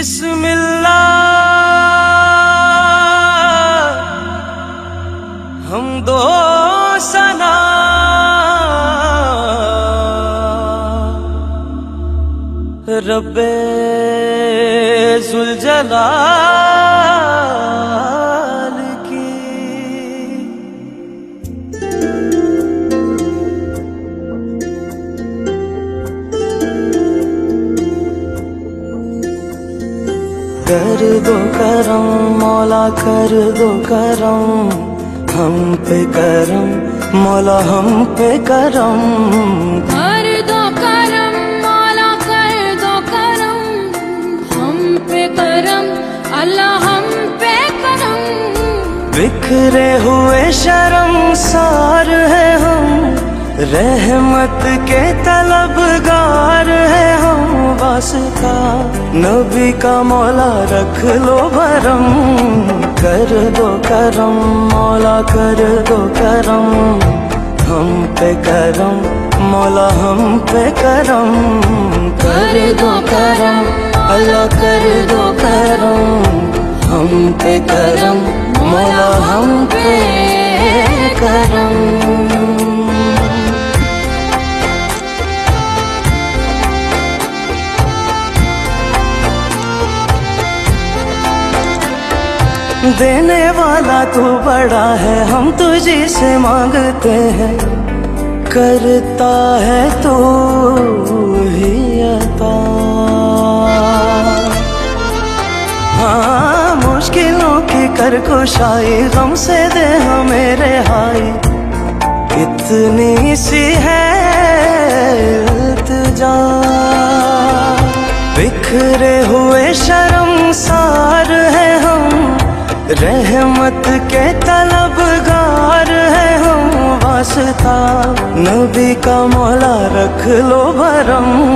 بسم اللہ۔ ہم دو سنا۔ رب زلجلال کر دو کرم مولا کر دو کرم۔ ہم پہ کرم مولا ہم پہ کرم۔ کر دو کرم مولا کر دو کرم۔ ہم پہ کرم اللہ ہم پہ کرم۔ بکھرے ہوئے شرم سار ہے ہم۔ رحمت کے طلبگار ہے واسطہ نبی کا مولا رکھ لو بھرم کر دو کرم، مولا کر دو کرم۔ ہم پہ کرم، مولا ہم پہ کرم۔ کر دو کرم، اللہ کر دو کرم۔ ہم پہ کرم، مولا ہم پہ کرم۔ دینے والا تو بڑا ہے، ہم تجھے سے مانگتے ہیں۔ کرتا ہے تو ہی عطا۔ ہاں مشکلوں کی کر کشائی غم سے دے ہمیں رہائی۔ اتنی سی ہے التجا۔ بکھرے ہوئے شرم سار رحمت کے طلبگار ہے ہم واسطہ۔ نبی کا مولا رکھ لو برم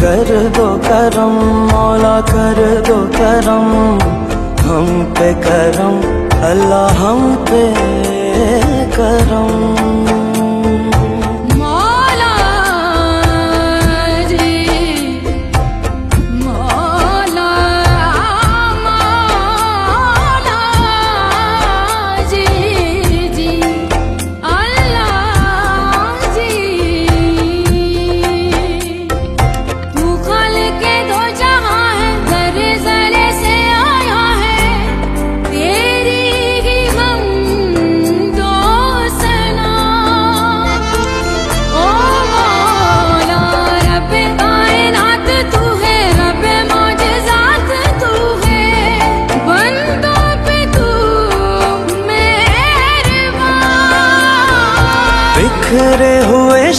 کر دو کرم، مولا کر دو کرم۔ ہم پہ کرم، اللہ ہم پہ کرم۔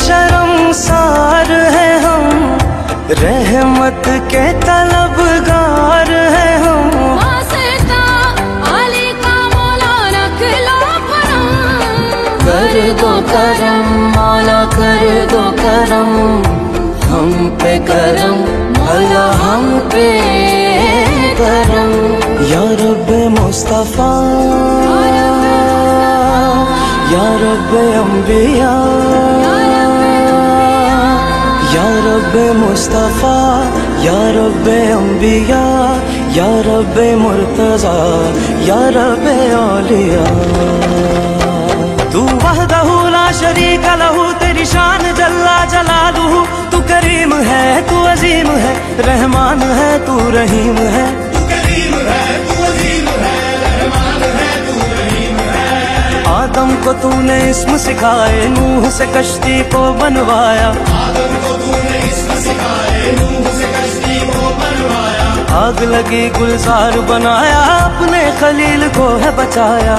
شرم سار ہے ہم رحمت کے طلبگار ہے ہم۔ کر دو کرم مولا کر دو کرم۔ ہم پہ کرم اللہ ہم پہ کرم۔ یا رب مصطفیٰ یا رب انبیاء۔ یا رب مصطفیٰ یا رب انبیاء یا رب مرتضی یا رب اولیاء۔ تو وحدہ لا شریک لہو تیری شان جلا جلالہ۔ تو کریم ہے تو عظیم ہے رحمان ہے تو رحیم ہے۔ آدم کو تو نے اسم سکھائے نوح سے کشتی کو بنوایا۔ آگ لگی گلزار بنایا، اپنے خلیل کو ہے بچایا۔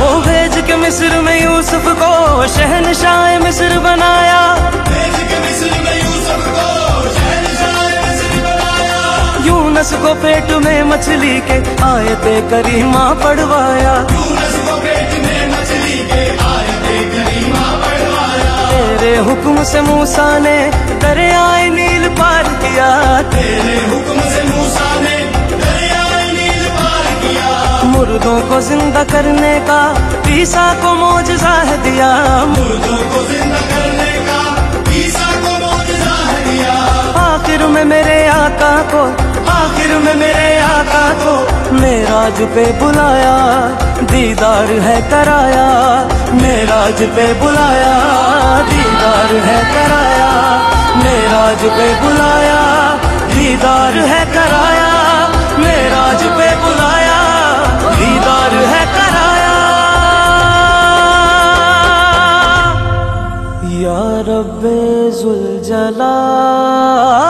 وہ بھیج کے مصر میں یوسف کو شہنشاہ مصر بنایا۔ یونس کو پیٹ میں مچھلی کے آیت کریمہ پڑھوایا۔ حکم سے موسا نے دریائے نیل پار کیا۔ مردوں کو زندہ کرنے کا پیسا کو موج دیا۔ دیا۔ آخر میں میرے آقا کو آخر میں میرے آقا کو میراج پہ بلایا، دیدار ہے کرایا میراج پہ بلایا، دیدار ہے کرایا میراج پہ بلایا، دیدار ہے کرایا میراج پہ بلایا، دیدار ہے کرایا یا رب ذوالجلال